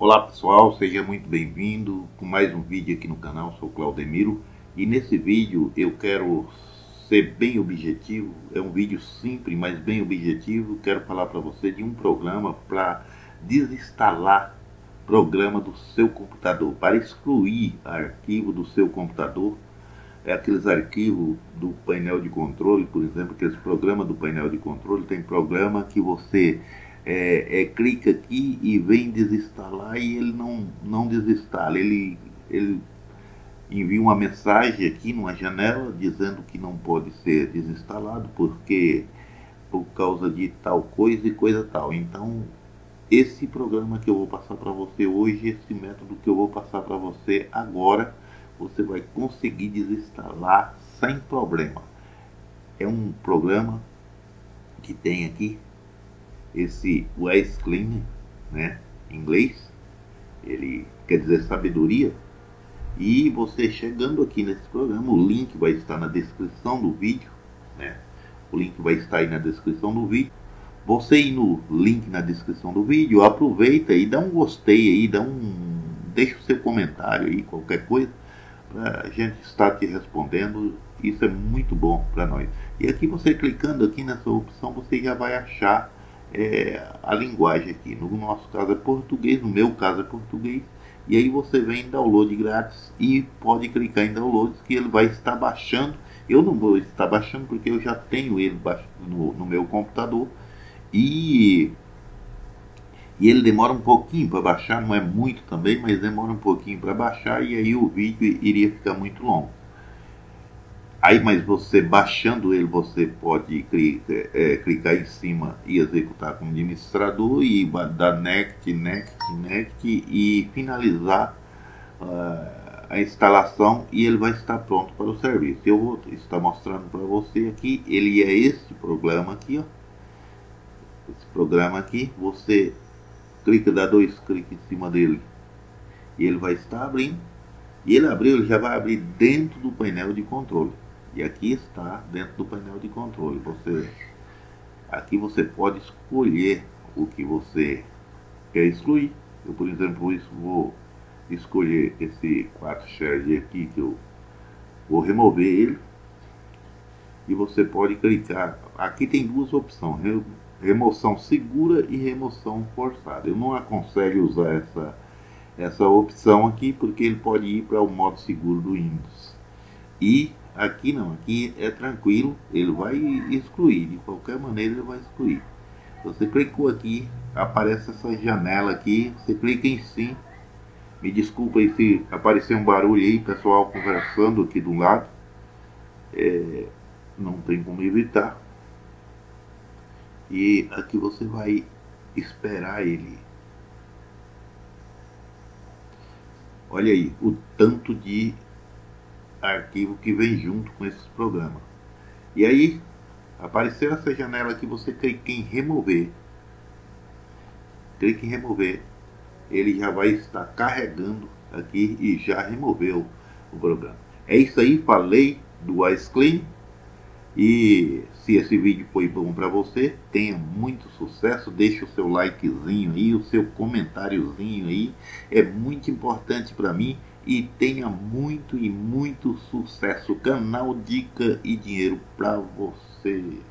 Olá pessoal, seja muito bem-vindo com mais um vídeo aqui no canal, sou Claudemiro e nesse vídeo eu quero ser bem objetivo, é um vídeo simples, mas bem objetivo, quero falar para você de um programa para desinstalar programa do seu computador, para excluir arquivo do seu computador, é aqueles arquivos do painel de controle, por exemplo, aqueles programas do painel de controle, tem programa que você é, é, clica aqui e vem desinstalar e ele não, não desinstala. Ele, ele envia uma mensagem aqui numa janela dizendo que não pode ser desinstalado porque por causa de tal coisa e coisa tal. Então, esse programa que eu vou passar para você hoje, esse método que eu vou passar para você agora, você vai conseguir desinstalar sem problema. É um programa que tem aqui esse wise clean, né, em inglês, ele quer dizer sabedoria. E você chegando aqui nesse programa, o link vai estar na descrição do vídeo, né? O link vai estar aí na descrição do vídeo. Você ir no link na descrição do vídeo, aproveita e dá um gostei aí, dá um deixa o seu comentário aí, qualquer coisa, para a gente estar te respondendo. Isso é muito bom para nós. E aqui você clicando aqui nessa opção, você já vai achar é, a linguagem aqui. No nosso caso é português, no meu caso é português. E aí você vem em download grátis e pode clicar em download que ele vai estar baixando. Eu não vou estar baixando porque eu já tenho ele no, no meu computador. E, e ele demora um pouquinho para baixar, não é muito também, mas demora um pouquinho para baixar e aí o vídeo iria ficar muito longo. Aí, mas você baixando ele, você pode clicar, é, clicar em cima e executar como administrador e dar next, next, next e finalizar uh, a instalação e ele vai estar pronto para o serviço. Eu vou estar mostrando para você aqui, ele é esse programa aqui, ó. Esse programa aqui, você clica, dá dois cliques em cima dele e ele vai estar abrindo. E ele abriu, ele já vai abrir dentro do painel de controle. E aqui está dentro do painel de controle. Você, aqui você pode escolher o que você quer excluir. Eu, por exemplo, isso vou escolher esse 4 share aqui que eu vou remover ele. E você pode clicar. Aqui tem duas opções: remoção segura e remoção forçada. Eu não aconselho usar essa essa opção aqui porque ele pode ir para o modo seguro do Windows. E Aqui não, aqui é tranquilo, ele vai excluir, de qualquer maneira ele vai excluir. Você clicou aqui, aparece essa janela aqui, você clica em sim. Me desculpa aí se aparecer um barulho aí, pessoal conversando aqui do lado. É, não tem como evitar. E aqui você vai esperar ele. Olha aí, o tanto de arquivo que vem junto com esses programas. E aí, apareceu essa janela que você clica em remover. Clique em remover. Ele já vai estar carregando aqui e já removeu o programa. É isso aí, falei do Ice Clean. E se esse vídeo foi bom para você, tenha muito sucesso, deixe o seu likezinho aí, o seu comentáriozinho aí, é muito importante para mim e tenha muito e muito sucesso. Canal Dica e Dinheiro para você.